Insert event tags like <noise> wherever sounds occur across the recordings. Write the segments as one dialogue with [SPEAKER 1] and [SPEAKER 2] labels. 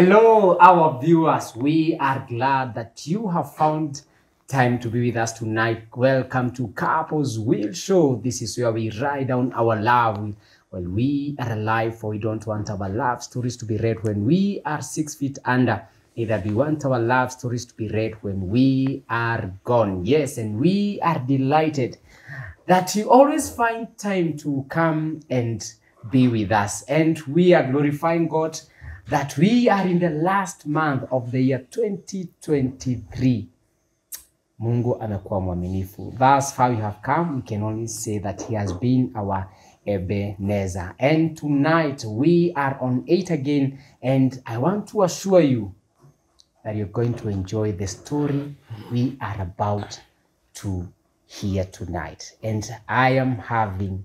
[SPEAKER 1] Hello, our viewers. We are glad that you have found time to be with us tonight. Welcome to Couples Wheel Show. This is where we write down our love. Well, we are alive, for we don't want our love stories to be read when we are six feet under. Either we want our love stories to be read when we are gone. Yes, and we are delighted that you always find time to come and be with us. And we are glorifying God that we are in the last month of the year 2023. Mungu amekuwa mwaminifu. Thus far we have come, we can only say that he has been our Ebenezer. And tonight we are on 8 again, and I want to assure you that you're going to enjoy the story we are about to hear tonight. And I am having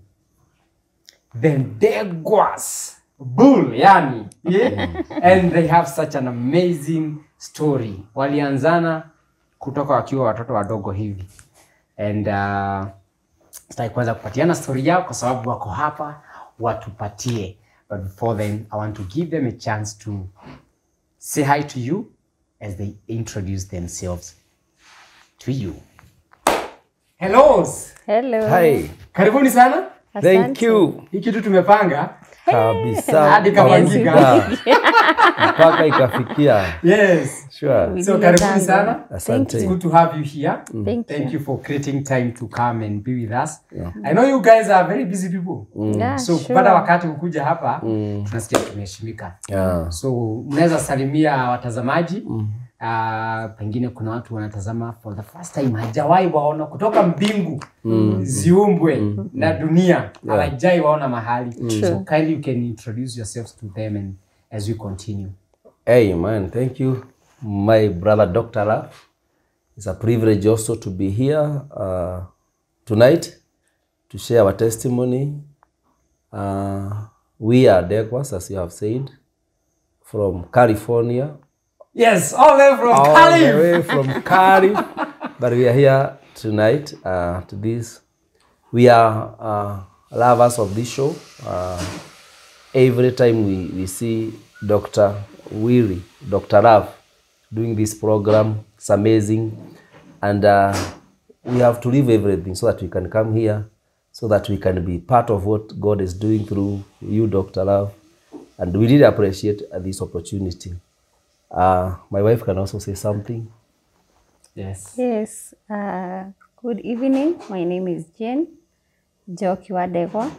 [SPEAKER 1] the Degwas bull, yani. <laughs> Yeah? and they have such an amazing story. Walianzana kutoka wakiwa watoto wadogo hivi. And uh, sitaki kwanza kupatiana story yao kwa sababu wako hapa watupatie. But before then, I want to give them a chance to say hi to you as they introduce themselves to you. Hellos.
[SPEAKER 2] Hello.
[SPEAKER 3] Hi.
[SPEAKER 1] Karibuni sana.
[SPEAKER 3] Thank you.
[SPEAKER 1] Hii kitu tumepanga.
[SPEAKER 3] Kabisa. <laughs> Mpaka ikafikia.
[SPEAKER 1] Yes.
[SPEAKER 3] Sure.
[SPEAKER 1] So karibuni sana.
[SPEAKER 3] Asante.
[SPEAKER 1] It's good to have you here.
[SPEAKER 2] Thank
[SPEAKER 1] Thank
[SPEAKER 2] you.
[SPEAKER 1] you for creating time to come and be with us. I know you guys are very busy people.
[SPEAKER 2] Yeah,
[SPEAKER 1] So
[SPEAKER 2] sure.
[SPEAKER 1] kupata wakati kukuja hapa tunasikia tumeheshimika.
[SPEAKER 3] Yeah.
[SPEAKER 1] So mnaweza salimia watazamaji. Uh, pengine kuna watu wanatazama for the first time hajawahi waona kutoka mbingu ziumbwe na dunia hawajai waona mahali so kindly you can introduce yourselves to them and as we continue
[SPEAKER 3] Hey, man. Thank you, my brother, Dr. Raf. It's a privilege also to be here uh, tonight to share our testimony. Uh, we are Dekwas, as you have said, from California,
[SPEAKER 1] yes all the way from
[SPEAKER 3] all
[SPEAKER 1] Cali.
[SPEAKER 3] the way from Cardiff. <laughs> but we are here tonight uh, to this. We are uh, lovers of this show. Uh, every time we, we see Dr. Willy, Dr. Rav doing this program, it's amazing. And uh, we have to leave everything so that we can come here, so that we can be part of what God is doing through you, Dr. Love. And we really appreciate this opportunity. Uh, my wife can also say something.
[SPEAKER 1] yes
[SPEAKER 2] Yes. Uh, good evening. My name is Jane Joki Wadegwa.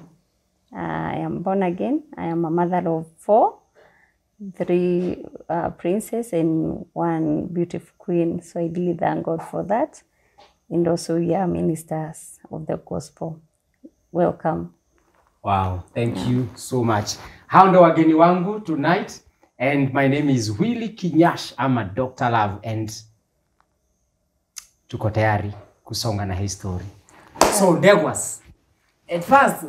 [SPEAKER 2] I am born again. I am a mother of four, three uh, princess and one beautiful queen. So I really thank God for that. And also we are ministers of the gospel. Welcome.
[SPEAKER 1] Wow, thank yeah. you so much. Hao ndo wageni wangu tonight and my name is Willy Kinyash. I'm a Dr. Love and tuko tayari kusonga na hii story. So Degwas, at first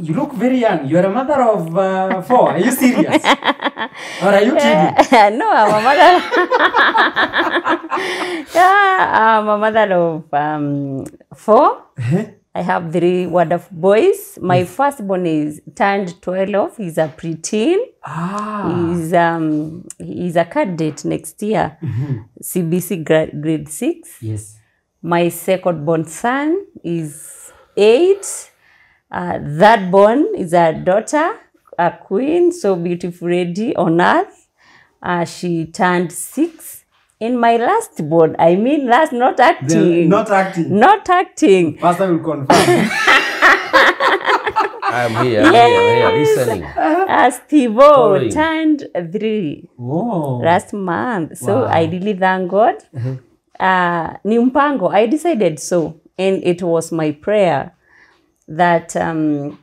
[SPEAKER 1] you look very young. You are a mother of uh, four. Are you serious? <laughs> or are you kidding? <laughs>
[SPEAKER 2] no, I'm a mother. <laughs> yeah, I'm a mother of um, four. I have three wonderful boys. My mm. first born is turned 12. He's a preteen.
[SPEAKER 1] Ah,
[SPEAKER 2] He's, um, he's a cadet next year, mm -hmm. CBC grade, grade 6.
[SPEAKER 1] yes.
[SPEAKER 2] My second born son is eight. Uh, that born is a daughter, a queen, so beautiful lady on earth. Uh, she turned six. In my last born, I mean last, not acting.
[SPEAKER 1] not acting.
[SPEAKER 2] Not acting.
[SPEAKER 1] Pastor will confirm. <laughs>
[SPEAKER 3] I'm here, I'm here, I'm here, listening.
[SPEAKER 2] Uh, Steve
[SPEAKER 3] Following.
[SPEAKER 2] turned three
[SPEAKER 1] Whoa.
[SPEAKER 2] last month. So
[SPEAKER 1] Wow.
[SPEAKER 2] I really thank God. Uh, ni mpango. I decided so. And it was my prayer that, um,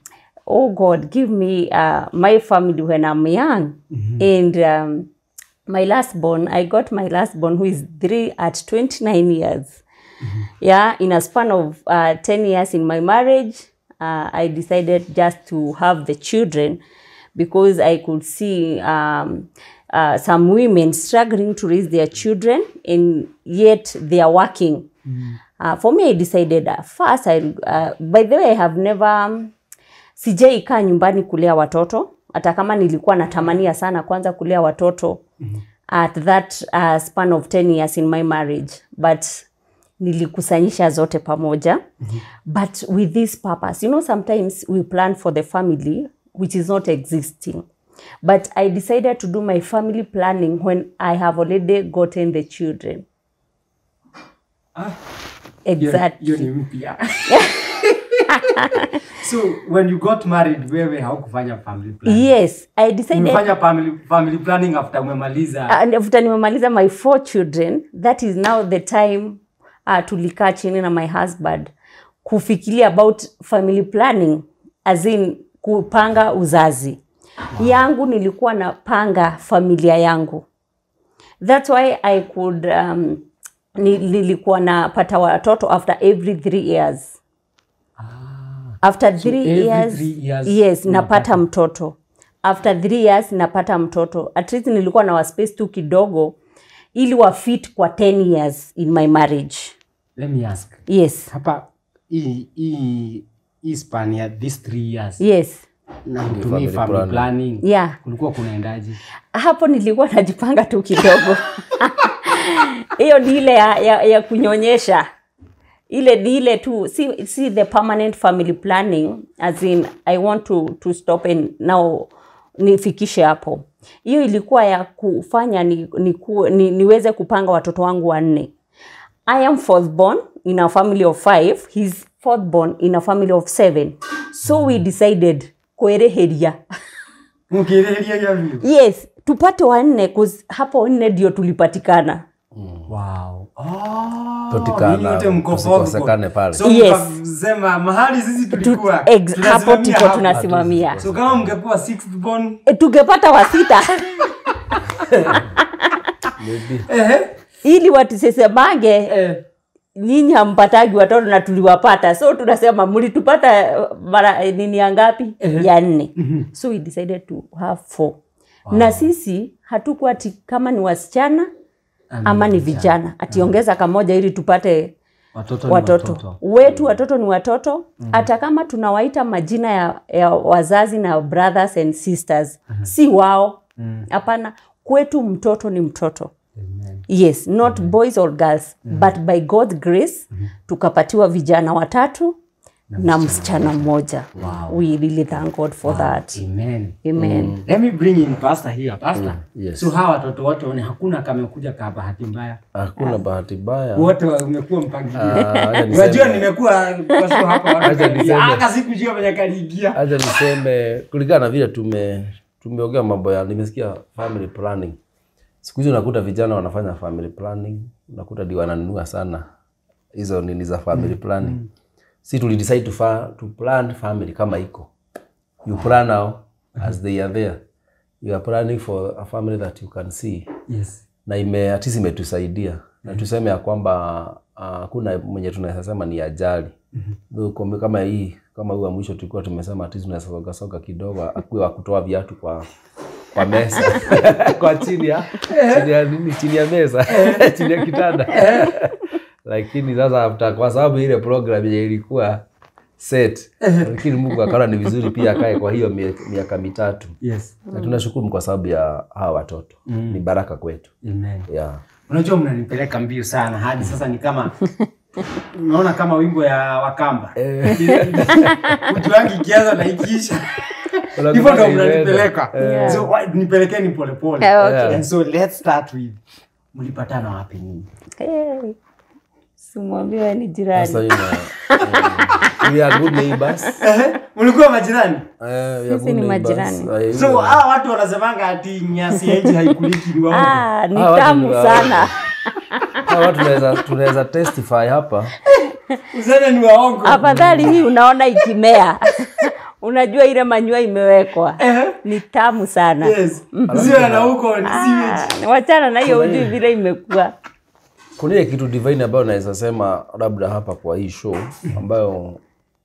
[SPEAKER 2] oh God, give me uh, my family when I'm young. Mm-hmm. And um, my last born, I got my last born who is three at 29 years. mm-hmm. Yeah, in a span of uh, 10 years in my marriage, uh, I decided just to have the children because I could see um, uh, some women struggling to raise their children and yet they are working. mm-hmm. Uh, for me, I decided uh, first, I, uh, by the way, I have never, um, sijaikaa nyumbani kulea watoto hata kama nilikuwa natamania sana kwanza kulea watoto at that uh, span of 10 years in my marriage but nilikusanyisha zote pamoja. But with this purpose you know sometimes we plan for the family which is not existing. But i decided to do my family planning when i have already gotten the children. Ah,
[SPEAKER 1] exactly. You're, mpya. <laughs> so when you got married wewe haukufanya family planning.
[SPEAKER 2] yes i decided
[SPEAKER 1] Umefanya family, family planning after umemaliza.
[SPEAKER 2] and after nimemaliza my four children that is now the time uh, tulikaa chini na my husband kufikiria about family planning as in kupanga uzazi Wow. yangu nilikuwa napanga familia yangu that's why i could um, ni- nilikuwa napata watoto after every three years after three
[SPEAKER 1] so
[SPEAKER 2] years,
[SPEAKER 1] three years
[SPEAKER 2] yes napata mtoto after three years napata mtoto at least nilikuwa na waspace tu kidogo ili wafit kwa 10 years in my marriage
[SPEAKER 1] Let me ask.
[SPEAKER 2] yes
[SPEAKER 1] Hapa hii hii hii span ya this three years
[SPEAKER 2] yes
[SPEAKER 1] na mtumii
[SPEAKER 3] family
[SPEAKER 1] family
[SPEAKER 3] planning.
[SPEAKER 1] planning.
[SPEAKER 2] yeah
[SPEAKER 1] Kulikuwa kunaendaje?
[SPEAKER 2] hapo nilikuwa najipanga tu kidogo <laughs> hiyo ni ile ya, ya, ya kunyonyesha ile ile tu si, si the permanent family planning as in i want to, to stop and now nifikishe hapo. Hiyo ilikuwa ya kufanya ni, ni, ku, ni, niweze kupanga watoto wangu wanne. I am fourth born in a family of five he's fourth born in a family of seven. So we decided kuereheria.
[SPEAKER 1] Mkireheria
[SPEAKER 2] yes tupate wanne 'cause hapo nne ndio tulipatikana
[SPEAKER 1] Wow. Oh,
[SPEAKER 3] Patikana,
[SPEAKER 1] nyinyi wote mko
[SPEAKER 3] usikosekane
[SPEAKER 1] fourth
[SPEAKER 3] pale.
[SPEAKER 1] So
[SPEAKER 2] Yes.
[SPEAKER 1] mkasema mahali sisi tulikuwa.
[SPEAKER 2] ex-
[SPEAKER 1] tunasimamia
[SPEAKER 2] hapo tuko
[SPEAKER 1] hapa.
[SPEAKER 2] tunasimamia.
[SPEAKER 1] So kama mngekuwa sixth born,
[SPEAKER 2] E, tungepata wasita <laughs>
[SPEAKER 3] Maybe.
[SPEAKER 1] ehe,
[SPEAKER 2] ili watusesemange
[SPEAKER 1] eh,
[SPEAKER 2] nyinyi hampatagi watoto na tuliwapata. So tunasema mlitupata eh, mara eh, nini ya ngapi? Ya nne. So we decided to have four. Na sisi hatukuwa ati kama ni wasichana ama ni vijana ationgeza kamoja ili tupate
[SPEAKER 1] watoto
[SPEAKER 2] watoto,
[SPEAKER 1] watoto.
[SPEAKER 2] wetu watoto ni watoto hata mm. kama tunawaita majina ya, ya wazazi na brothers and sisters mm -hmm. si wao hapana mm. kwetu mtoto ni mtoto
[SPEAKER 1] Amen.
[SPEAKER 2] yes not Amen. boys or girls mm -hmm. but by god grace mm -hmm. tukapatiwa vijana watatu na msichana mmoja wow. we really thank god for wow. that
[SPEAKER 1] Amen.
[SPEAKER 2] amen mm.
[SPEAKER 1] Let me bring in pastor here. Pastor. mm.
[SPEAKER 3] yes.
[SPEAKER 1] So hawa watoto wote wone hakuna kamekuja ka bahati mbaya.
[SPEAKER 3] hakuna bahati mbaya
[SPEAKER 1] Wote umekuwa mpangilio.
[SPEAKER 3] Ah, <laughs>
[SPEAKER 1] Unajua nimekuwa kwa sababu hapa Hata sikujua venye kaliingia.
[SPEAKER 3] acha niseme kulingana na vile tume tumeongea mambo ya nimesikia family planning siku hizi unakuta vijana wanafanya family planning unakuta di wananunua sana hizo nini za family planning si tulidecide to, fa, to plan family kama iko. You plan now as they are there. You are planning for a family that you can see.
[SPEAKER 1] Yes.
[SPEAKER 3] na ime at least imetusaidia. Na tuseme ya kwamba hakuna hakuna mwenye tunaweza sema ni ajali. Mm-hmm. kama hii kama huu wa mwisho tulikuwa tumesema at least tunaweza soga soga kidogo akuwe wa kutoa viatu kwa kwa meza. <laughs> Kwa chini ya chini ya nini? Chini ya meza. <laughs> Chini ya kitanda lakini sasa after kwa sababu ile program yenye ilikuwa set <laughs> lakini Mungu akaona ni vizuri pia akae kwa hiyo miaka mitatu
[SPEAKER 1] Yes.
[SPEAKER 3] na tunashukuru kwa sababu ya hawa watoto mm. ni baraka kwetu
[SPEAKER 1] Amen.
[SPEAKER 3] yeah.
[SPEAKER 1] Unajua mnanipeleka mbio sana hadi sasa ni kama unaona kama wimbo ya Wakamba. <laughs> Utu wangu ikianza na ikiisha. Hivyo ndo mnanipeleka. So nipelekeni polepole.
[SPEAKER 2] Eh, okay.
[SPEAKER 1] And so let's start with mlipatana wapi nyinyi?
[SPEAKER 2] hey. Simwambie wewe ni jirani
[SPEAKER 3] um, we are good neighbors.
[SPEAKER 1] Mlikuwa majirani?
[SPEAKER 3] Eh,
[SPEAKER 2] Sisi
[SPEAKER 3] good
[SPEAKER 2] ni
[SPEAKER 3] neighbors.
[SPEAKER 2] majirani.
[SPEAKER 3] Uh,
[SPEAKER 1] So hawa watu wanasemanga ati nyasi ya haikuliki ni waongo.
[SPEAKER 2] ah, ni
[SPEAKER 3] Ah,
[SPEAKER 2] tamu sana
[SPEAKER 3] hawa watu tunaweza tunaweza testify hapa
[SPEAKER 1] Uzene ni waongo.
[SPEAKER 2] afadhali hii unaona ikimea unajua ile manyua imewekwa ni tamu sana
[SPEAKER 1] Yes. Sio na huko ni sewage.
[SPEAKER 2] Ah, wachana na hiyo ujui vile imekuwa
[SPEAKER 3] kuna ile kitu divine ambayo naweza sema labda hapa kwa hii show ambayo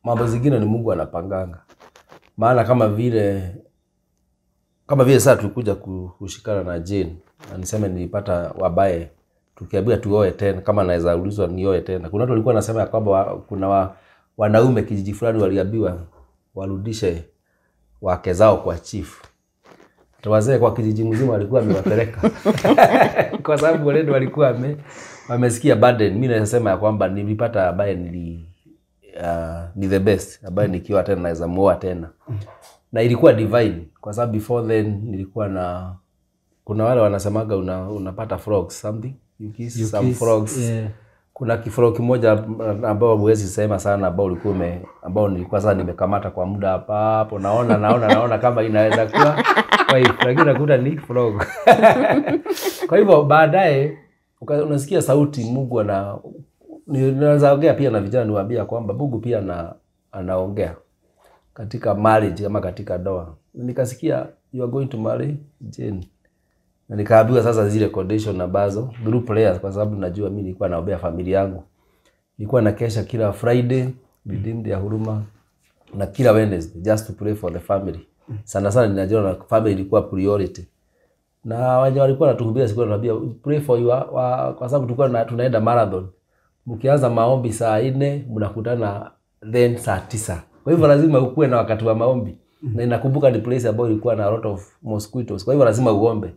[SPEAKER 3] mambo zingine ni Mungu anapanganga. Maana kama vile kama vile sasa tulikuja kushikana na Jane na niseme nilipata wabaye tukiambiwa tuoe tena, kama naweza ulizwa nioe tena. Kuna watu walikuwa nasema ya kwamba wa, kuna wa, wanaume kijiji fulani waliambiwa warudishe wake zao kwa chief wazee kwa kijiji mzima walikuwa amewapeleka <laughs> kwa sababu walendo walikuwa wame, wamesikia burden. Mimi nasema ya kwamba nilipata ambaye nili uh, ni the best ambaye nikiwa tena naweza muoa tena na ilikuwa divine kwa sababu before then nilikuwa na kuna wale wanasemaga una, unapata frogs something you kiss
[SPEAKER 1] You
[SPEAKER 3] some
[SPEAKER 1] kiss,
[SPEAKER 3] frogs
[SPEAKER 1] yeah.
[SPEAKER 3] kuna kifuro kimoja ambao huwezi sema sana ambao ulikuwa ume ambao nilikuwa sasa nimekamata kwa muda hapa hapo naona naona naona kama inaweza kuwa kwa hivyo lakini nakuta ni frog <laughs> kwa hivyo baadaye unasikia sauti Mungu ana naweza ongea pia na vijana niwaambia kwamba Mungu pia ana, anaongea katika marriage ama katika ndoa nikasikia you are going to marry Jane na nikaambiwa sasa zile condition ambazo group prayers, kwa sababu najua mimi nilikuwa naombea familia yangu. Nilikuwa na kesha kila Friday redeemed ya huruma na kila Wednesday just to pray for the family. Sana sana ninajua na family ilikuwa priority. Na wenye walikuwa natuhubiria siku tunaambia pray for you wa, kwa sababu tulikuwa na, tunaenda marathon. Mkianza maombi saa nne mnakutana then saa tisa. Kwa hivyo lazima ukuwe na wakati wa maombi. Na inakumbuka ni place ambayo ilikuwa na lot of mosquitoes. Kwa hivyo lazima uombe.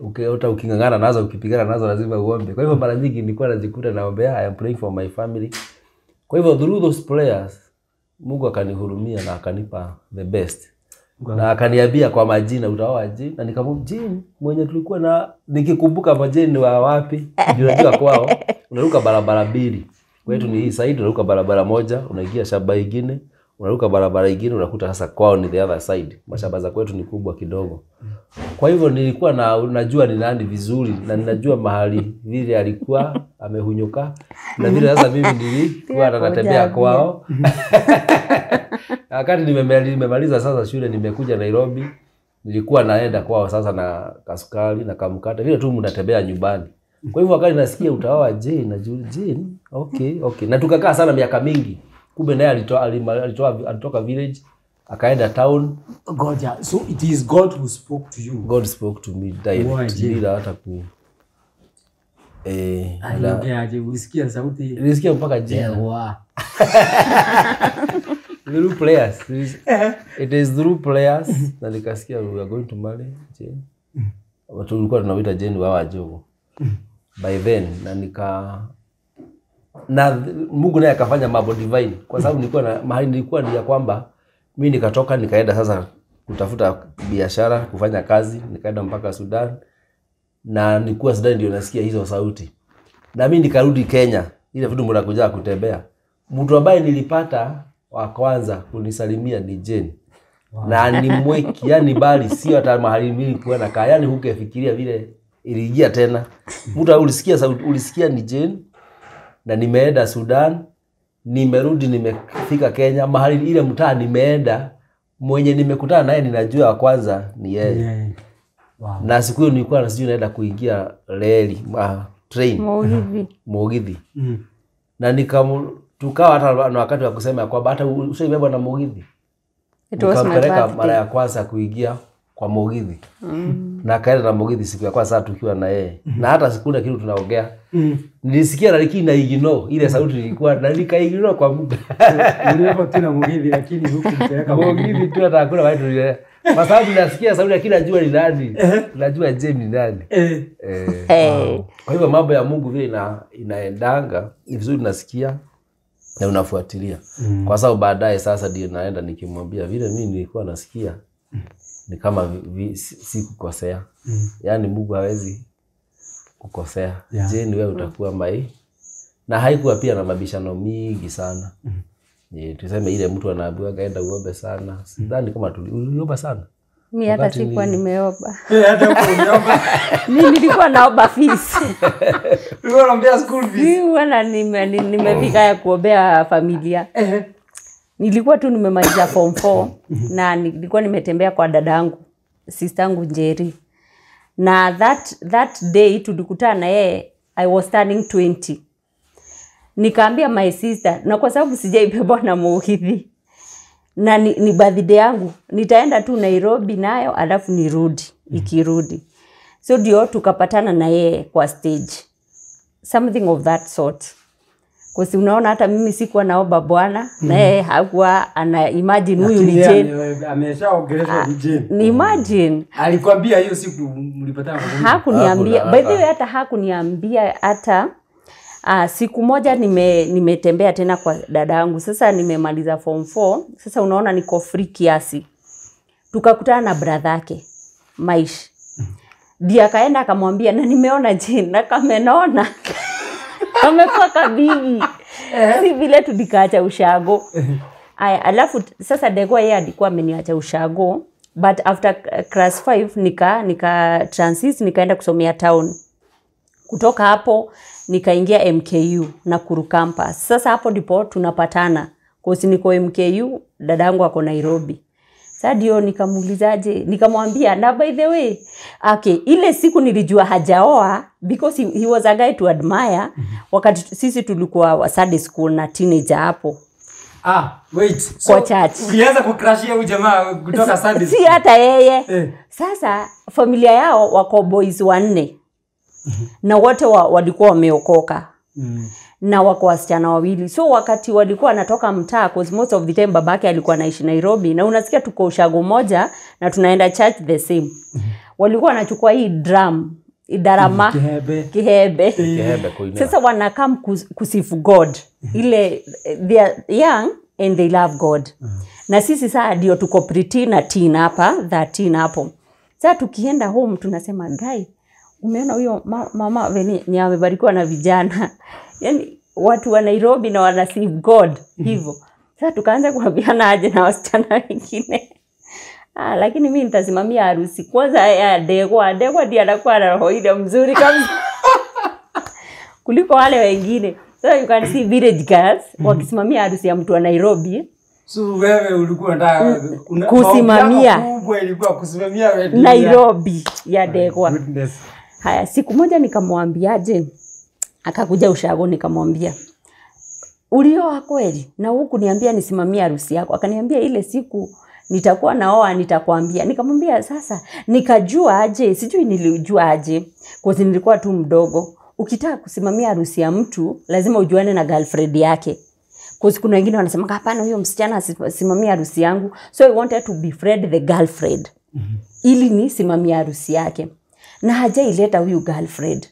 [SPEAKER 3] Ukiota uking'ang'ana nazo ukipigana nazo lazima uombe. Kwa hivyo mara nyingi nilikuwa najikuta naombea I am praying for my family. Kwa hivyo through those prayers Mungu akanihurumia na akanipa the best. Na akaniambia kwa majina utaoa jini na nikamwambia jini mwenye tulikuwa na nikikumbuka majini wa wapi <laughs> unajua kwao unaruka barabara mbili. Kwetu ni hii side unaruka barabara moja unaingia shamba ingine unaruka barabara ingine unakuta sasa kwao ni the other side. Mashamba za kwetu ni kubwa kidogo. Kwa hivyo nilikuwa na najua ni nani vizuri na ninajua mahali vile alikuwa amehunyuka na vile sasa mimi nilikuwa natembea kwao. <laughs> Wakati nimemali- nimemaliza sasa shule nimekuja Nairobi, nilikuwa naenda kwao sasa na kasukari na kamkata, vile tu mnatembea nyumbani. Kwa hivyo wakati nasikia utaoa Jane na Jane, okay, okay. Na tukakaa sana miaka mingi. Kumbe naye alitoa alitoa alitoka village akaenda town
[SPEAKER 1] Ngoja, so it is God who spoke to you.
[SPEAKER 3] God spoke to me
[SPEAKER 1] directly
[SPEAKER 3] direct bila hata ku eh,
[SPEAKER 1] Aliongeaje? Ulisikia sauti?
[SPEAKER 3] nilisikia mpaka
[SPEAKER 1] Ewa. <laughs>
[SPEAKER 3] through players. It is through players. Na nikasikia we are going to marry Jane Watu tulikuwa tunawita Jane wawa jogo by then na nika na Mungu naye akafanya mambo divine. Kwa sababu nilikuwa na mahali nilikuwa ni ya kwamba mi nikatoka nikaenda sasa kutafuta biashara kufanya kazi nikaenda mpaka Sudan. Na nikuwa Sudan ndio nasikia hizo sauti. Na mi nikarudi Kenya. Ile vitu mnakuja kutembea. Mtu ambaye nilipata wa kwanza kunisalimia ni Jane Wow. na ni mweki yani bali sio hata mahali mimi nilikuwa nakaa yani hukefikiria vile iliingia tena mtu ulisikia sauti ulisikia ni Jane na nimeenda Sudan, nimerudi, nimefika Kenya, mahali ile mtaa nimeenda, mwenye nimekutana naye ninajua wa kwanza ni yeye
[SPEAKER 1] Yeah. Wow.
[SPEAKER 3] na siku hiyo nilikuwa nasijui naenda kuingia reli uh, train
[SPEAKER 2] Mugithi.
[SPEAKER 3] Mugithi
[SPEAKER 1] Mm.
[SPEAKER 3] na nikamu tukawa hata na wakati wa kusema kwamba hata ushaibebwa na Mugithi
[SPEAKER 2] It
[SPEAKER 3] nikampeleka mara ya kwanza kuingia kwa Mugithi. Mm. na akaenda na Mugithi siku ya kwanza tukiwa na yeye. Mm. na hata sikuna kitu tunaongea.
[SPEAKER 1] Mm.
[SPEAKER 3] nilisikia na lakini na igino ile sauti ilikuwa na nikaigino kwa muda.
[SPEAKER 1] Nilipo tu na Mugithi lakini hukumpeleka
[SPEAKER 3] Mugithi tu hata hakuna watu ile kwa sababu nasikia sauti lakini najua ni nani. Najua je ni nani.
[SPEAKER 1] Eh.
[SPEAKER 3] eh,
[SPEAKER 2] Hey.
[SPEAKER 3] kwa hivyo mambo ya Mungu vile ina, inaendanga vizuri nasikia na unafuatilia mm. kwa sababu baadaye sasa ndio naenda nikimwambia vile mimi nilikuwa nasikia ni kama vi, vi, si, si kukosea
[SPEAKER 1] Mm.
[SPEAKER 3] yaani Mungu hawezi kukosea
[SPEAKER 1] Yeah.
[SPEAKER 3] je ni wewe utakuwa mai na haikuwa pia na mabishano mingi sana mm. Ye, tuseme ile mtu anaambiwa kaenda uombe sana sidhani kama tuliomba uliomba sana
[SPEAKER 2] Mi hata sikuwa
[SPEAKER 3] nimeoba
[SPEAKER 2] nimeomba.
[SPEAKER 1] Eh. <laughs>
[SPEAKER 2] Mi nilikuwa naomba fees. <laughs> Mi huwa nime- nimefika ya kuombea familia. Nilikuwa tu nimemaliza form 4 na nilikuwa nimetembea kwa dadangu sister yangu Njeri. Na that that day tulikutana na yeye I was turning 20. Nikaambia my sister na kwa sababu sijaibebwa na muhidhi na ni, ni birthday yangu nitaenda tu Nairobi nayo alafu nirudi ikirudi so ndio tukapatana na yeye kwa stage something of that sort. Kosi unaona hata mimi sikuwa naomba Bwana na yeye hakuwa ana imagine huyu ni
[SPEAKER 1] ame- ameshaongeleshwa ni Jane.
[SPEAKER 2] Ni imagine.
[SPEAKER 1] Alikwambia hiyo siku mlipatana
[SPEAKER 2] hakuniambia. By the way hata hakuniambia hata uh, siku moja nime nimetembea tena kwa dada yangu. Sasa nimemaliza form 4 sasa unaona niko free kiasi. Tukakutana na brother yake maish ndio akaenda akamwambia na nimeona jini na kamenona kamekuwa <laughs> kabigi si vile tulikaacha ushago. Aya alafu sasa degwa yeye alikuwa ameniacha ushago but after class 5 nika nika transit nikaenda kusomea town. Kutoka hapo nikaingia mku nakuru campus. Sasa hapo ndipo tunapatana. Kosi niko mku dadangu ako nairobi sa ndio nikamuulizaje nikamwambia na by the way okay ile siku nilijua hajaoa because he, he was a guy to admire mm-hmm. wakati sisi tulikuwa wa Sunday school na teenager hapo
[SPEAKER 1] Ah, wait.
[SPEAKER 2] Kwa church.
[SPEAKER 1] Ulianza kukrashia huyu jamaa kutoka Sunday
[SPEAKER 2] si hata yeye
[SPEAKER 1] Eh.
[SPEAKER 2] sasa familia yao wako boys wanne na wote wa, walikuwa wameokoka
[SPEAKER 1] Mm.
[SPEAKER 2] Na wako wasichana wawili. So wakati walikuwa anatoka mtaa 'cause most of the time babake alikuwa anaishi nairobi na unasikia tuko ushago moja na tunaenda church the same. Walikuwa wanachukua hii drum idarama
[SPEAKER 1] Kihebe.
[SPEAKER 2] kihebe.
[SPEAKER 3] Kihebe
[SPEAKER 2] sasa wanakam kus- kusifu god. Ile they are young and they love god. Na sisi saa ndio tuko pretty na teen hapa 13 hapo. Sasa tukienda home tunasema guy umeona huyo ma, mama venye ni amebarikiwa na vijana yani watu wa nairobi na wana god hivyo. Sasa tukaanza kuambiana aje na wasichana wengine. Ah, lakini mi nitasimamia harusi. Kwanza ya Degwa. Degwa ndiye anakuwa na roho ile mzuri kabisa. <laughs> Kuliko wale wengine. So you can see village girls wakisimamia harusi ya mtu wa Nairobi.
[SPEAKER 1] So wewe ulikuwa nda una-
[SPEAKER 2] kusimamia.
[SPEAKER 1] kubwa ilikuwa kusimamia
[SPEAKER 2] Nairobi ya Degwa. Haya, siku moja nikamwambiaje, akakuja ushago, nikamwambia ulioa kweli na huku niambia nisimamie harusi yako. Akaniambia ile siku nitakuwa naoa nitakwambia. Nikamwambia sasa, nikajua aje, sijui nilijua aje, kwa sababu nilikuwa tu mdogo. Ukitaka kusimamia harusi ya mtu lazima ujuane na girlfriend yake. Kwa kuna wengine wanasema hapana, huyo msichana asimamia harusi yangu, so I wanted to befriend the girlfriend mm-hmm. ili nisimamie harusi yake na hajaileta huyu girlfriend.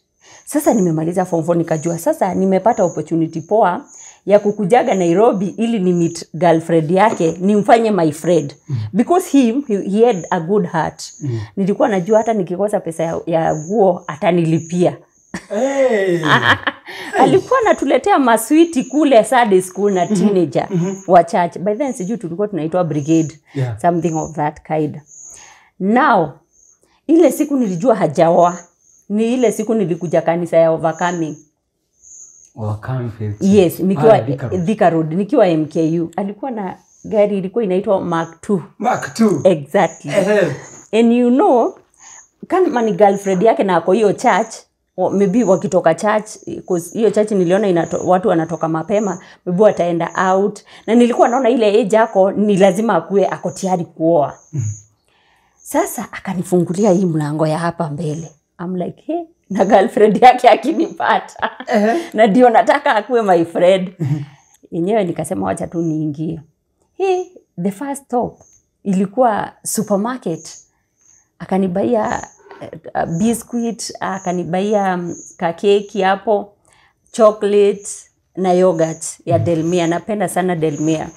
[SPEAKER 2] Sasa nimemaliza form 4 nikajua sasa nimepata opportunity poa ya kukujaga Nairobi ili ni meet girlfriend yake nimfanye my friend mm. because him he, he had a good heart. mm. Nilikuwa najua hata nikikosa pesa ya, ya guo atanilipia. <laughs>
[SPEAKER 1] Hey.
[SPEAKER 2] alikuwa anatuletea maswiti kule Sunday school na teenager mm -hmm. wa church. By then sijui tulikuwa tunaitwa brigade
[SPEAKER 1] Yeah.
[SPEAKER 2] something of that kind. Now ile siku nilijua hajaoa ni ile siku nilikuja kanisa ya overcoming. Yes, nikiwa
[SPEAKER 1] Thika Road.
[SPEAKER 2] Road, nikiwa MKU. Alikuwa na gari ilikuwa inaitwa Mark 2
[SPEAKER 1] Mark 2
[SPEAKER 2] Exactly. And you know kama ni girlfriend yake na ako hiyo church maybe wakitoka church because hiyo church niliona inato, watu wanatoka mapema maybe wataenda out na nilikuwa naona ile age yako ni lazima akue ako tayari kuoa sasa akanifungulia hii mlango ya hapa mbele I'm like hey, <laughs> na girlfriend yake akinipata. Na ndio nataka akuwe my friend. Yenyewe nikasema wacha tu niingie. Hey, the first stop ilikuwa supermarket. Akanibaia uh, biscuit akanibaia um, kakeki hapo chocolate na yogurt ya Delmia. Napenda sana Delmia.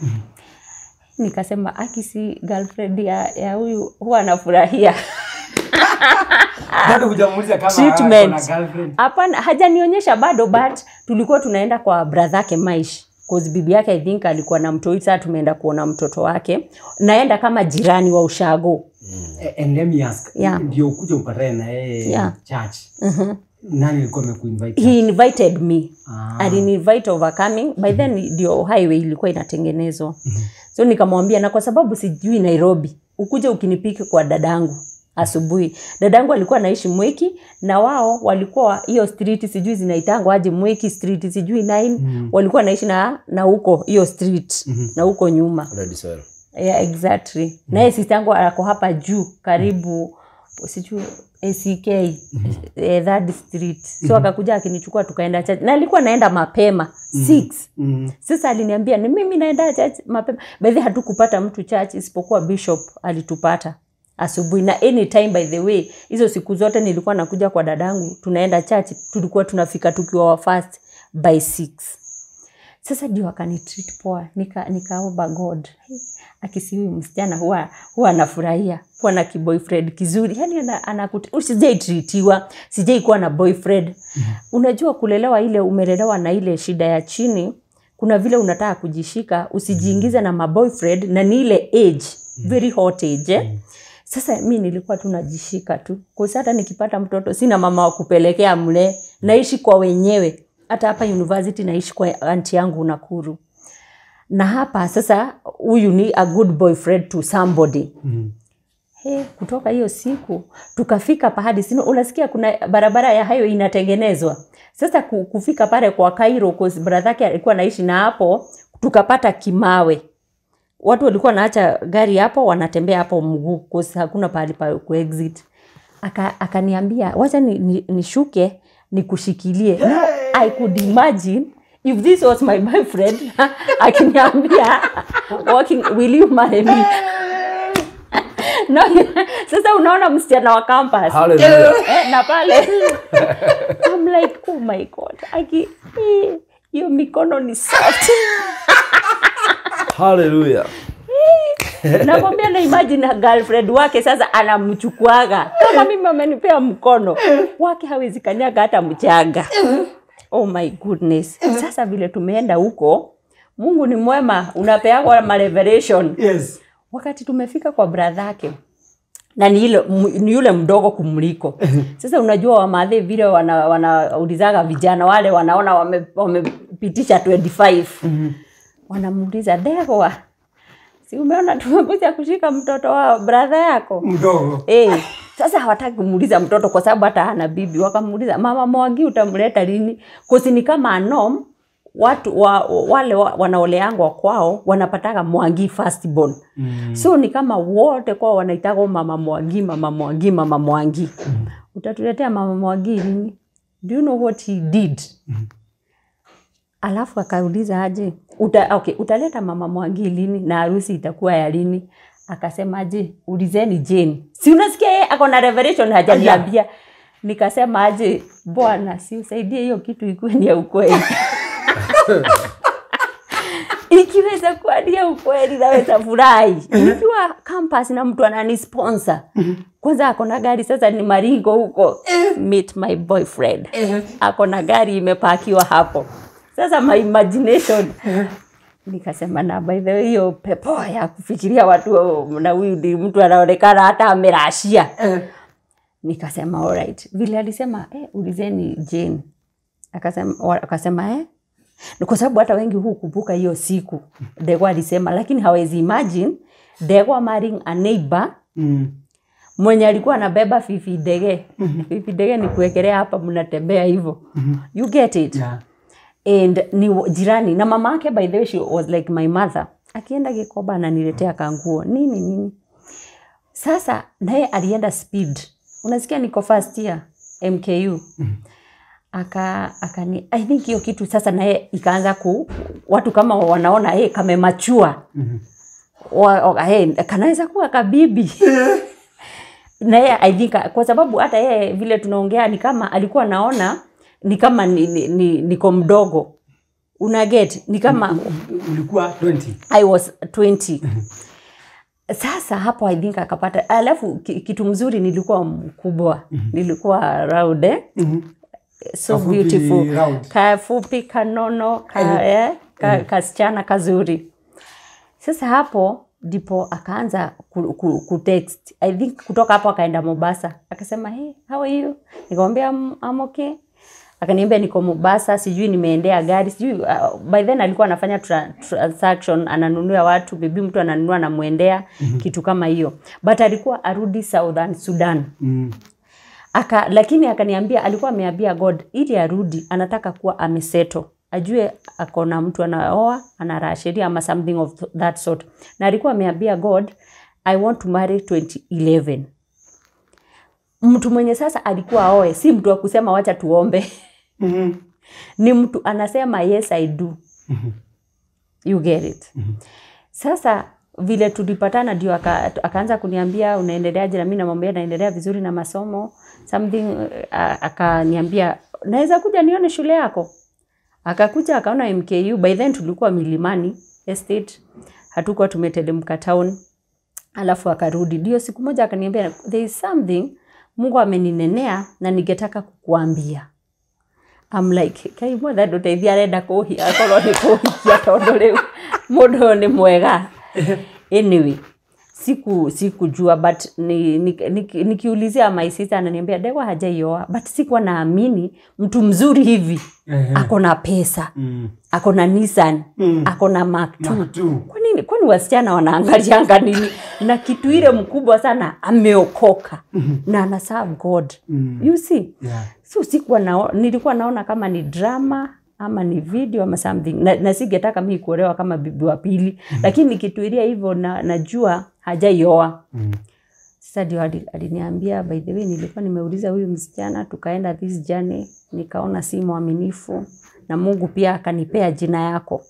[SPEAKER 2] Nikasema akisi girlfriend ya ya huyu huwa anafurahia <laughs>
[SPEAKER 1] Bado hujamuuliza kama
[SPEAKER 2] treatment.
[SPEAKER 1] ako na girlfriend.
[SPEAKER 2] Hapana, hajanionyesha bado, but tulikuwa tunaenda kwa brother yake Maish cause bibi yake I think alikuwa na mtoi. Sasa tumeenda kuona mtoto wake, naenda kama jirani wa ushago.
[SPEAKER 1] Mm. And let me ask,
[SPEAKER 2] Yeah.
[SPEAKER 1] ndio ukuja upatane na yeye
[SPEAKER 2] Yeah.
[SPEAKER 1] church. Mm -hmm. Nani alikuwa amekuinvite?
[SPEAKER 2] He invited me
[SPEAKER 1] Ah.
[SPEAKER 2] alinivite overcoming by then ndio highway ilikuwa inatengenezwa Mm -hmm. so nikamwambia na kwa sababu sijui nairobi ukuje ukinipike kwa dadangu asubuhi. Dadangu alikuwa anaishi mwiki na wao walikuwa hiyo street sijui zinaitangwa aje mweki street sijui nine. Walikuwa naishi na na huko hiyo street na huko nyuma. Yeah, exactly. Naye sister yangu ako hapa juu karibu sijui ACK eh, third street. So mm-hmm. akakuja akinichukua tukaenda church. Na alikuwa naenda mapema six.
[SPEAKER 1] Mm-hmm.
[SPEAKER 2] sasa aliniambia ni mimi naenda church mapema. Bedhi hatukupata mtu church isipokuwa bishop alitupata asubuhi na any time by the way hizo siku zote nilikuwa nakuja kwa dadangu tunaenda church tulikuwa tunafika tukiwa wa first by six. Sasa ndio akanitreat poa nika nikaomba god. Akisi huyu msichana huwa huwa anafurahia kuwa na kiboyfriend kizuri. Yani ana, ana sijaitritiwa sijai kuwa na boyfriend. Mm-hmm. unajua kulelewa ile umelelewa na ile shida ya chini kuna vile unataka kujishika usijiingize na maboyfriend na ni ile age very hot age eh? Sasa mi nilikuwa tu najishika tu kosa hata nikipata mtoto sina mama wa kupelekea mle naishi kwa wenyewe hata hapa university naishi kwa anti yangu Nakuru na hapa sasa huyu ni a good boyfriend to somebody
[SPEAKER 1] Mm.
[SPEAKER 2] He, kutoka hiyo siku tukafika pahadi sino, unasikia kuna barabara ya hayo inatengenezwa sasa. Kufika pale kwa Cairo, kwa brother yake alikuwa naishi na hapo, tukapata kimawe. Watu walikuwa naacha gari hapo, wanatembea hapo mguu, hakuna pahali pa kuexit. Aka, akaniambia wacha ni, ni, nishuke nikushikilie. no, I could imagine if this was my <laughs> boyfriend <laughs> akiniambia walking, will you marry me? <laughs> no, sasa unaona msichana wa campus eh, na pale I'm like oh my god aki hiyo mikono ni soft
[SPEAKER 3] Hallelujah. <laughs>
[SPEAKER 2] nakwambia na imagine girlfriend wake sasa anamchukuaga. Kama mimi amenipea mkono wake hawezi kanyaga hata mchanga. Oh my goodness. Sasa vile tumeenda huko mungu ni mwema unapeagwa ma revelation.
[SPEAKER 1] Yes.
[SPEAKER 2] wakati tumefika kwa bradha yake na ni, ile, m- ni yule mdogo kumliko. Sasa unajua wamadhe vile wanaulizaga wana wanaulizaga vijana wale wanaona wame- wamepitisha 25 wanamuuliza degwa si umeona tumekuja kushika mtoto wa bradha yako
[SPEAKER 1] Mdogo.
[SPEAKER 2] Eh, sasa hawataki kumuuliza mtoto kwa sababu hata hana bibi. Wakamuuliza mama Mwangi utamleta lini? Kosi ni kama anom watu wa, wale wa, wanaoleangwa kwao wanapataga Mwangi first born Mm. So ni kama wote kwao wanaitaga mama Mwangi, mama Mwangi, mama Mwangi. Mm. Utatuletea mama Mwangi lini? Do you know what he did? Alafu akauliza aje, uta, okay, utaleta mama Mwangi lini na harusi itakuwa ya lini? Akasema aje, ulizeni Jane. Si unasikia yeye ako na revelation hajaniambia. Nikasema aje, bwana, si usaidie hiyo kitu ikuwe ni ya ukweli. <laughs> Ikiweza kuwa ni ya ukweli naweza furahi. Nikiwa campus na mtu anani sponsor. Kwanza ako na gari sasa ni maringo huko. Meet my boyfriend. Ako na gari imepakiwa hapo. Sasa my imagination nikasema na by the way hiyo pepo ya kufikiria watu na huyu mtu anaonekana hata amerashia nikasema alright vile alisema eh, ulizeni Jane akasema, akasema eh? Ni kwa sababu hata wengi hukumbuka hiyo siku Degwa alisema lakini hawezi imagine Degwa marrying a neighbor
[SPEAKER 1] Mm.
[SPEAKER 2] mwenye alikuwa anabeba fifi dege mm -hmm. fifi dege ni kuwekelea hapa mnatembea hivyo mm -hmm. you get it
[SPEAKER 1] Yeah.
[SPEAKER 2] And ni jirani. Na mama yake by the way she was like my mother. Akienda Gikoba ananiletea kanguo nini nini? Sasa naye alienda speed. Unasikia niko first year MKU aka akani I think hiyo kitu sasa naye ikaanza ku watu kama wanaona hey, kamemachua mm -hmm. hey, kanaweza kuwa kabibi <laughs> naye I think kwa sababu hata yeye vile tunaongea ni kama alikuwa naona ni kama ni, ni, ni, niko mdogo. Una get? Ni kama
[SPEAKER 1] Ulikuwa 20.
[SPEAKER 2] I was 20 sasa hapo I think akapata alafu kitu mzuri nilikuwa mkubwa. Nilikuwa round eh? so
[SPEAKER 1] Kafupi
[SPEAKER 2] beautiful.
[SPEAKER 1] round.
[SPEAKER 2] kafupi kanono ka, eh? ka, kasichana kazuri. Sasa hapo ndipo akaanza ku, ku, ku text. I think kutoka hapo akaenda Mombasa. Akasema hey, how are you? Nikamwambia I'm, I'm okay akaniambia niko Mombasa sijui nimeendea gari sijui uh, by then alikuwa anafanya tra transaction ananunua watu bibi mtu ananunua anamwendea mm-hmm. kitu kama hiyo but alikuwa arudi Southern Sudan
[SPEAKER 1] Mm. -hmm.
[SPEAKER 2] aka lakini akaniambia alikuwa ameambia God ili arudi anataka kuwa ameseto ajue ako na mtu anaoa anarashiria ama something of that sort na alikuwa ameambia God I want to marry 2011 mtu mwenye sasa alikuwa aoe si mtu wa kusema wacha tuombe <laughs> ni mtu anasema yes i do. You get it. Sasa vile tulipatana ndio aka, akaanza kuniambia unaendeleaje? Na mimi namwambia naendelea vizuri na masomo. Something uh, akaniambia naweza kuja nione shule yako? Akakuja akaona MKU by then tulikuwa milimani estate. Hatukuwa tumetelemka town. Alafu akarudi. Ndio siku moja akaniambia there is something Mungu ameninenea na ningetaka kukuambia I'm like kai mwatha nduteithia arenda kuhia akorwo ni kuhikia tondu riu mundu uyu ni mwega. <laughs> Anyway siku sikujua but ni, ni, ni, ni my sister ananiambia dewa hajaioa. But sikuwa naamini mtu mzuri hivi ako na pesa mm. ako na Nissan mm. ako na Mark 2 kwa nini kwani wasichana wanaangalianga nini? Na kitu ile mkubwa sana ameokoka. Na ana serve God. You see?
[SPEAKER 1] Yeah.
[SPEAKER 2] so sikuwa nao, nilikuwa naona kama ni drama ama ni video ama something na, na singetaka mimi kuolewa kama bibi wa pili mm. lakini nikituiria hivyo na, najua hajaioa mm. sasa ndio aliniambia by the way nilikuwa nimeuliza huyu msichana tukaenda this journey nikaona si mwaminifu na Mungu pia akanipea jina yako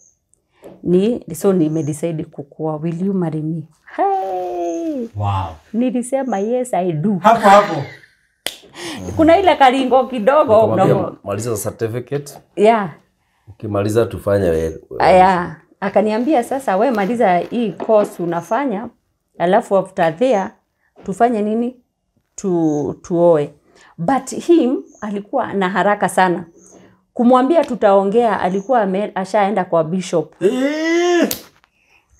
[SPEAKER 2] ni so nimedecide kukua will you marry me hey!
[SPEAKER 1] Wow.
[SPEAKER 2] nilisema yes I do
[SPEAKER 1] Hapo hapo. <laughs>
[SPEAKER 2] kuna ile karingo kidogo
[SPEAKER 3] maliza certificate.
[SPEAKER 2] Yeah.
[SPEAKER 3] Ukimaliza tufanye we-
[SPEAKER 2] Yeah. akaniambia sasa we maliza hii course unafanya alafu after there tufanye nini? Tu, tuoe. But him alikuwa na haraka sana. Kumwambia tutaongea alikuwa ashaenda kwa bishop.
[SPEAKER 1] Eh,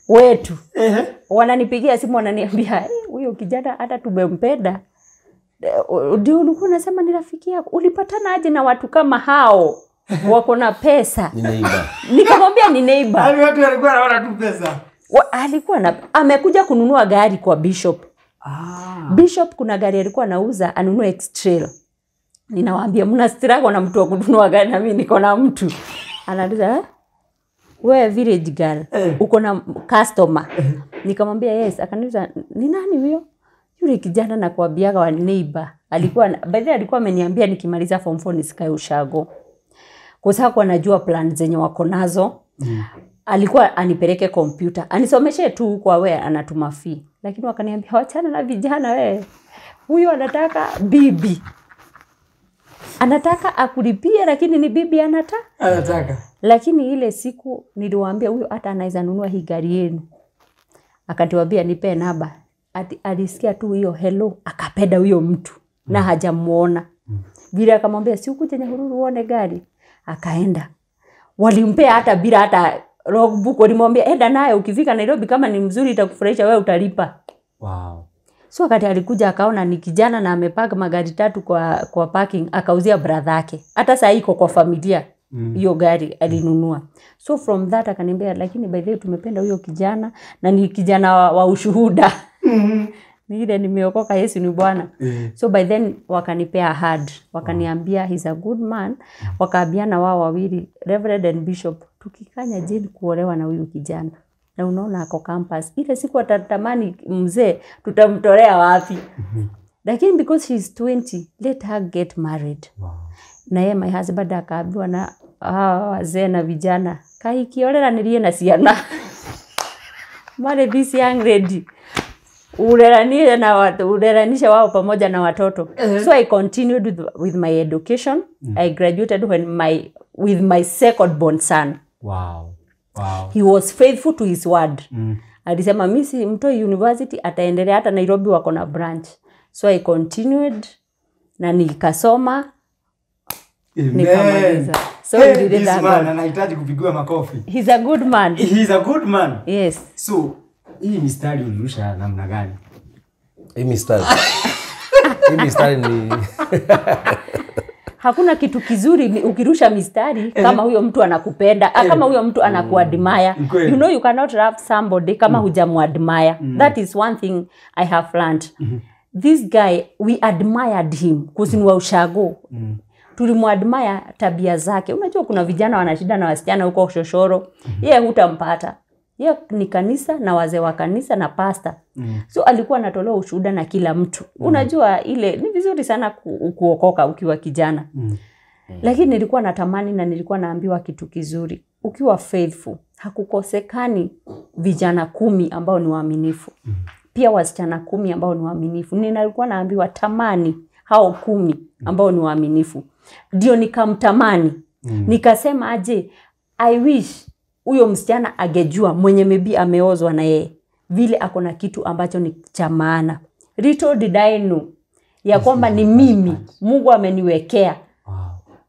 [SPEAKER 2] wetu.
[SPEAKER 1] -huh.
[SPEAKER 2] wananipigia simu wananiambia "Eh, huyo kijana hata tumempenda ndio ulikuwa unasema ni rafiki yako? Ulipatana aje na watu kama hao? <laughs> Wako na pesa? <laughs> Nikamwambia ni neighbor.
[SPEAKER 1] Hadi watu walikuwa wanaona tu pesa.
[SPEAKER 2] Wa, alikuwa na amekuja kununua gari kwa bishop.
[SPEAKER 1] Ah.
[SPEAKER 2] bishop kuna gari alikuwa anauza anunue extrail ninawaambia mna struggle na mtu wa kununua gari na mimi niko na mtu. Anauliza eh? we village girl
[SPEAKER 1] Eh.
[SPEAKER 2] uko na customer? Nikamwambia yes. Akaniuliza ni nani huyo yule kijana nakwambiaga wa neighbor alikuwa by the way alikuwa ameniambia nikimaliza form 4 nisikae ushago. Kwa sababu anajua plan zenye wako nazo. Mm. alikuwa anipeleke kompyuta anisomeshe tu kwa we anatuma fee. Lakini wakaniambia wachana na vijana we. Huyo anataka bibi. Anataka akulipie lakini ni bibi anata.
[SPEAKER 1] Anataka.
[SPEAKER 2] lakini ile siku niliwaambia huyo hata anaweza nunua hii gari yenu. Akatiwambia nipe namba Ati, alisikia tu hiyo hello akapenda huyo mtu na hajamuona. Vile akamwambia si ukuje Nyahururu uone gari? Akaenda. Walimpea hata bila hata logbook walimwambia enda naye ukifika Nairobi kama ni mzuri itakufurahisha wewe utalipa.
[SPEAKER 1] Wow.
[SPEAKER 2] so wakati alikuja akaona ni kijana na amepaka magari tatu kwa kwa parking akauzia brother yake. Hata saa iko kwa familia hiyo mm. gari alinunua. So from that akaniambia lakini by the way tumependa huyo kijana na ni kijana wa, wa ushuhuda <laughs> ni ile nimeokoka Yesu ni Bwana.
[SPEAKER 1] Mm.
[SPEAKER 2] so by then wakanipea ahadi. Wakaniambia he's a good man. Wakaambiana wao wawili Reverend and Bishop tukikanya jeni kuolewa na huyu kijana. Na unaona ako campus. Ile siku atatamani mzee tutamtolea wapi? Lakini because she's 20 let her get married.
[SPEAKER 1] Wow.
[SPEAKER 2] na yeye my husband akaambiwa na hawa wazee na vijana kaikioleranirie na siana. Marry this young lady ureranie na watu, ureranishe wao pamoja na watoto so i continued with, with my education i graduated when my with my second born son
[SPEAKER 1] Wow. Wow.
[SPEAKER 2] he was faithful to his word
[SPEAKER 1] Mm.
[SPEAKER 2] alisema mi si mtoi university ataendelea hata nairobi wako na branch so i continued na nikasoma nikamaliza so
[SPEAKER 1] Hey,
[SPEAKER 2] we did God.
[SPEAKER 1] anahitaji kupigiwa makofi.
[SPEAKER 2] he's a good man
[SPEAKER 1] he's a good man.
[SPEAKER 2] yes
[SPEAKER 1] So, hii mistari ulirusha namna gani?
[SPEAKER 3] hii mistari. <laughs> Hii mistari ni <laughs>
[SPEAKER 2] hakuna kitu kizuri ukirusha mistari kama huyo mtu anakupenda ah, kama huyo mtu anakuadmire.
[SPEAKER 1] Kweli.
[SPEAKER 2] you know you cannot love somebody kama hujamuadmire. That is one thing i have learned. This guy we admired him kusinua ushago. Tulimwadmire tabia zake. Unajua kuna vijana wanashida na wasichana huko shoshoro. Yeye hutampata ye ni kanisa na wazee wa kanisa na pasta mm. so alikuwa anatolewa ushuhuda na kila mtu mm. unajua ile ni vizuri sana ku, kuokoka ukiwa kijana mm. lakini nilikuwa natamani na nilikuwa naambiwa kitu kizuri ukiwa faithful hakukosekani vijana kumi ambao ni waaminifu mm. pia wasichana kumi ambao ni waaminifu ninalikuwa naambiwa tamani hao kumi ambao ni waaminifu ndio nikamtamani mm. nikasema aje i wish huyo msichana agejua mwenye mibi ameozwa na yeye. Vile ako na kitu ambacho ni cha maana. Little did I know ya kwamba ni mimi. mungu ameniwekea.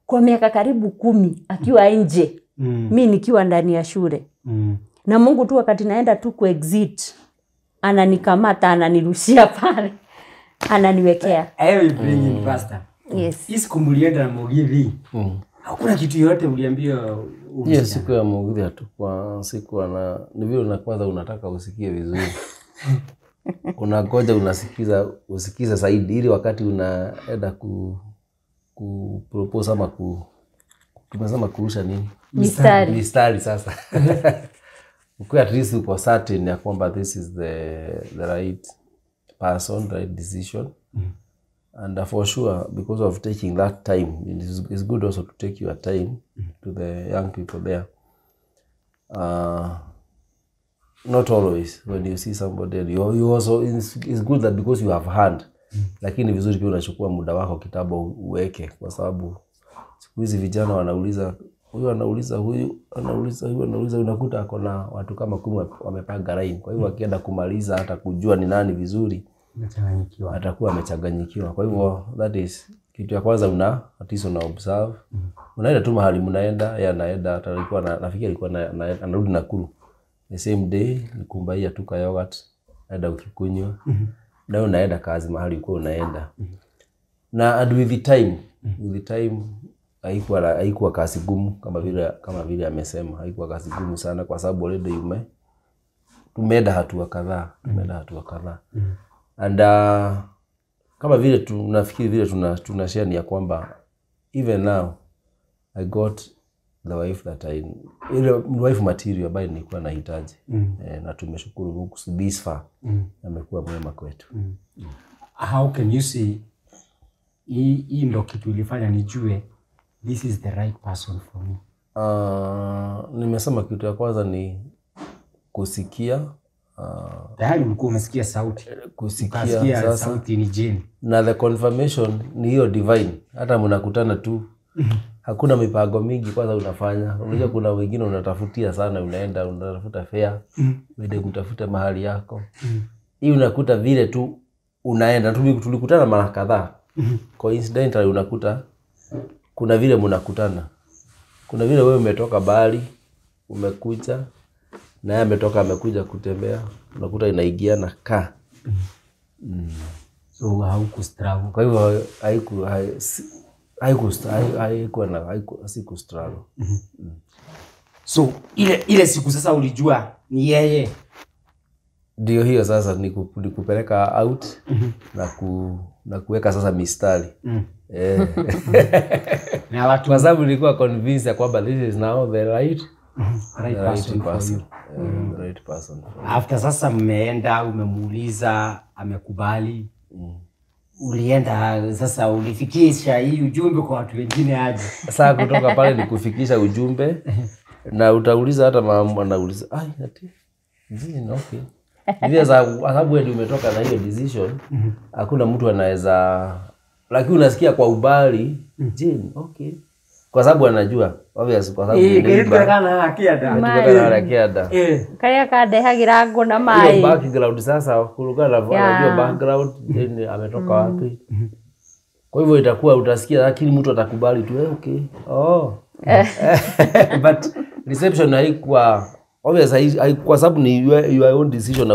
[SPEAKER 2] Kwa miaka karibu kumi akiwa nje.
[SPEAKER 1] Mm.
[SPEAKER 2] mi nikiwa ndani ya shule.
[SPEAKER 1] Mm.
[SPEAKER 2] na mungu tu wakati naenda tu kuexit ananikamata ananirushia pale. Ananiwekea.
[SPEAKER 1] I will bring in pastor.
[SPEAKER 2] yes.
[SPEAKER 1] Siku na mogivi
[SPEAKER 3] Mm.
[SPEAKER 1] Hakuna kitu yoyote uliambia
[SPEAKER 3] hiyo
[SPEAKER 1] msichana?
[SPEAKER 3] siku ya mugithi hatukuwa siku ana ni vile na kwanza unataka usikie vizuri. <laughs> Unakoja unasikiza usikize zaidi ili wakati unaenda ku, ku propose ama ku tumesema kurusha nini?
[SPEAKER 2] Mistari.
[SPEAKER 3] Mistari sasa. <laughs> <laughs> Ukuwe at least uko certain ya kwamba this is the, the right person right decision and uh, for sure because of taking that time it is it's good also to take your time to the young people there. Uh, not always when you see somebody and you, you also it's, it's good that because you have hand lakini vizuri pia unachukua muda wako kitabu uweke kwa sababu siku hizi vijana wanauliza huyu anauliza huyu anauliza huyu anauliza unakuta ako na watu kama kumi wamepanga line. Kwa hiyo akienda kumaliza hata kujua ni nani vizuri
[SPEAKER 1] Umechanganyikiwa.
[SPEAKER 3] atakuwa amechanganyikiwa. Kwa hivyo that is kitu ya kwanza una at least una observe. Unaenda tu mahali mnaenda yeye anaenda atalikuwa na, nafikiri alikuwa na, na, anarudi Nakuru. The same day nikumbaia tu ka yogurt naenda ukikunywa na wewe unaenda kazi mahali uko unaenda. Na and with the time with the time haikuwa haikuwa kazi gumu kama vile kama vile amesema. Haikuwa kazi gumu sana kwa sababu already ume tumeenda hatua kadhaa tumeenda hatua kadhaa and uh, kama vile tunafikiri vile tuna, tuna share ni ya kwamba even now I got the wife that I ile wife material ambayo nilikuwa nahitaji mm. eh, na tumeshukuru Mungu this far mm. amekuwa mwema kwetu mm.
[SPEAKER 1] How can you see hii ndo kitu ilifanya nijue this is the right person for me.
[SPEAKER 3] uh, nimesema kitu ya kwanza ni kusikia
[SPEAKER 1] Tayari ulikuwa umesikia sauti.
[SPEAKER 3] kusikia
[SPEAKER 1] sauti ni jini
[SPEAKER 3] na the confirmation ni hiyo divine. Hata mnakutana tu. <laughs> Hakuna mipango mingi kwanza unafanya. Unajua kuna wengine unatafutia sana unaenda unatafuta fea uende kutafuta mahali yako. Hii unakuta vile tu unaenda. Tulikutana mara kadhaa. Coincidentally unakuta kuna vile mnakutana. Kuna vile wewe umetoka bali umekuja naye ametoka amekuja kutembea unakuta inaigiana ka
[SPEAKER 1] So hauku struggle.
[SPEAKER 3] kwa hivyo haiku hai- haiku haikuwa na haiku siku struggle
[SPEAKER 1] So ile ile siku sasa ulijua ni yeye.
[SPEAKER 3] ndio hiyo sasa ni ku- out kupeleka out na ku na kuweka sasa mistari eh. <laughs>
[SPEAKER 1] Na watu
[SPEAKER 3] kwa sababu nilikuwa convinced ya kwamba this is now the right
[SPEAKER 1] right
[SPEAKER 3] the right
[SPEAKER 1] person for you.
[SPEAKER 3] Right person
[SPEAKER 1] After sasa mmeenda umemuuliza amekubali. Ulienda sasa ulifikisha hii ujumbe kwa watu wengine aje? <laughs>
[SPEAKER 3] saa kutoka pale ni kufikisha ujumbe <laughs> na utauliza hata mama anauliza ai ati Jane, okay. Vile sababu ndio umetoka na hiyo decision hakuna mtu anaweza lakini unasikia kwa ubali Jane, okay kwa sababu anajua obvious kwa sababu ni
[SPEAKER 1] Eh,
[SPEAKER 3] neighbor.
[SPEAKER 1] kilitukana na kiada.
[SPEAKER 3] Tumetoka na Rakiada.
[SPEAKER 1] Eh.
[SPEAKER 2] karia kandehagira ngo na
[SPEAKER 3] hiyo
[SPEAKER 2] mai
[SPEAKER 3] background sasa kulingana na
[SPEAKER 2] Yeah.
[SPEAKER 3] anajua background then ametoka wapi kwa hivyo itakuwa utasikia lakini mtu atakubali tu eh, okay oh <laughs> but reception haikuwa obvious kwa sababu ni your, own decision na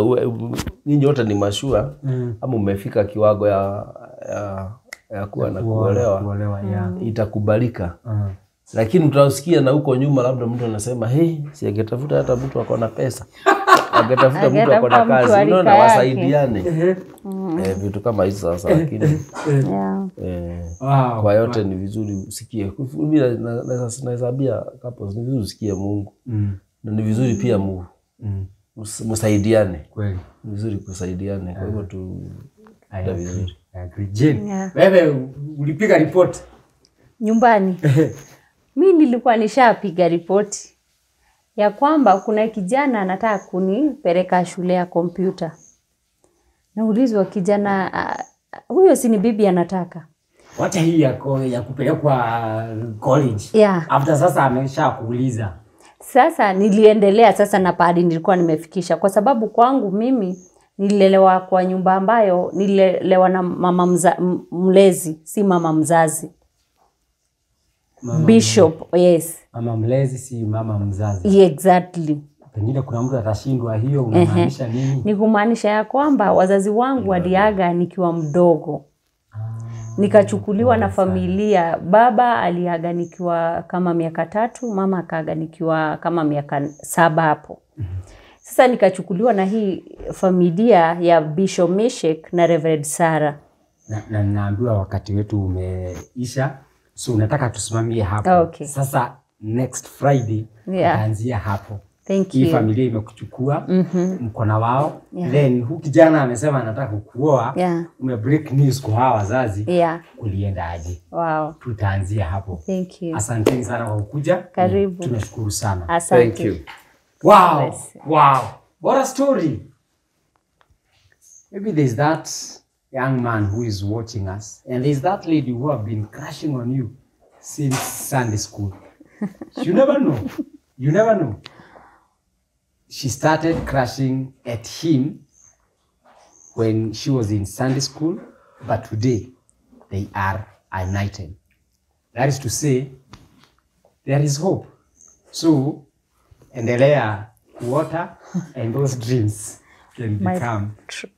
[SPEAKER 3] nyinyi wote ni mashua ama umefika kiwango ya ya, ya kuwa na kuolewa
[SPEAKER 1] ya.
[SPEAKER 3] itakubalika
[SPEAKER 1] Mm.
[SPEAKER 3] lakini utasikia na huko nyuma labda mtu anasema hey, si angetafuta hata mtu ako na pesa <laughs> angetafuta mtu ako na kazi unaona
[SPEAKER 2] wasaidiane
[SPEAKER 3] wasaidiane eh, vitu kama hizo sasa lakini <laughs>
[SPEAKER 2] yeah.
[SPEAKER 3] eh,
[SPEAKER 1] Wow.
[SPEAKER 3] kwa yote ni vizuri usikie Mimi na- na- naweza- naweza ambia couples ni vizuri usikie mungu
[SPEAKER 1] Mm.
[SPEAKER 3] na ni vizuri pia Mungu
[SPEAKER 1] Mm.
[SPEAKER 3] msaidiane
[SPEAKER 1] Kweli.
[SPEAKER 3] Ni vizuri kusaidiane kwa hivyo tu Ndio vizuri.
[SPEAKER 2] Yeah.
[SPEAKER 1] wewe ulipiga ripoti
[SPEAKER 2] nyumbani. <laughs> Mi nilikuwa nishapiga ripoti ya kwamba kuna kijana anataka kunipeleka shule ya kompyuta naulizwa kijana huyo si ni bibi anataka?
[SPEAKER 1] Wacha hii ya, ya kupelekwa college.
[SPEAKER 2] Yeah.
[SPEAKER 1] after sasa amesha kuuliza
[SPEAKER 2] Sasa niliendelea sasa na pahali nilikuwa nimefikisha, kwa sababu kwangu mimi nililelewa kwa nyumba ambayo nililelewa na mama mza, mlezi, si mama mzazi.
[SPEAKER 1] mama,
[SPEAKER 2] Bishop, mlezi. yes.
[SPEAKER 1] mama mlezi si mama mzazi
[SPEAKER 2] Yeah, exactly.
[SPEAKER 1] pengine kuna mtu atashindwa hiyo unamaanisha nini
[SPEAKER 2] Ni kumaanisha ya kwamba wazazi wangu waliaga nikiwa mdogo, nikachukuliwa na familia. Baba aliaga nikiwa kama miaka tatu, mama akaaga nikiwa kama miaka saba hapo. Sasa nikachukuliwa na hii familia ya Bishop Meshek na Reverend Sara
[SPEAKER 1] na, na naambiwa wakati wetu umeisha so unataka tusimamie hapo
[SPEAKER 2] Okay.
[SPEAKER 1] sasa next friday
[SPEAKER 2] Yeah.
[SPEAKER 1] utaanzia hapo
[SPEAKER 2] Thank
[SPEAKER 1] hii
[SPEAKER 2] you.
[SPEAKER 1] familia imekuchukua
[SPEAKER 2] mkona
[SPEAKER 1] mm -hmm. wao
[SPEAKER 2] Yeah.
[SPEAKER 1] then huu kijana amesema anataka kukuoa
[SPEAKER 2] Yeah.
[SPEAKER 1] ume break news kwa hawa wazazi
[SPEAKER 2] Yeah.
[SPEAKER 1] kulienda aje
[SPEAKER 2] Wow.
[SPEAKER 1] tutaanzia hapo
[SPEAKER 2] Thank you.
[SPEAKER 1] asanteni sana kwa kukuja
[SPEAKER 2] Karibu.
[SPEAKER 1] tunashukuru sana
[SPEAKER 2] Asante.
[SPEAKER 3] thank you
[SPEAKER 1] wow.
[SPEAKER 2] Bless
[SPEAKER 1] wow. What a story. Maybe there's that young man who is watching us and there's that lady who have been crushing on you since sunday school. <laughs> You never know. You never know. She started crushing at him when she was in sunday school but today they are united. That is to say there is hope. So endelea kuota <laughs> and those dreams can
[SPEAKER 2] My-
[SPEAKER 1] become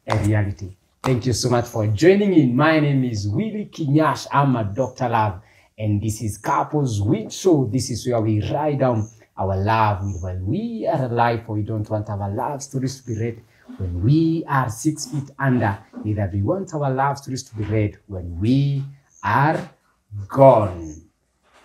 [SPEAKER 1] a reality. Thank you so much for joining in. My name is willy kinyash. I'm a dr love and this is couples week show. This is where we write down our love when we are alive or we don't want our love stories to be read when we are six feet under. Neither we want our love stories to be read when we are gone.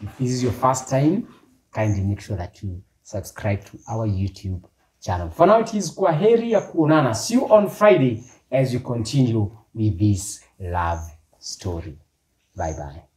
[SPEAKER 1] If this is your first time, kindly make sure that you subscribe to our YouTube channel. For now, it is Kwaheri ya kuonana. See you on Friday as you continue with this love story. Bye bye.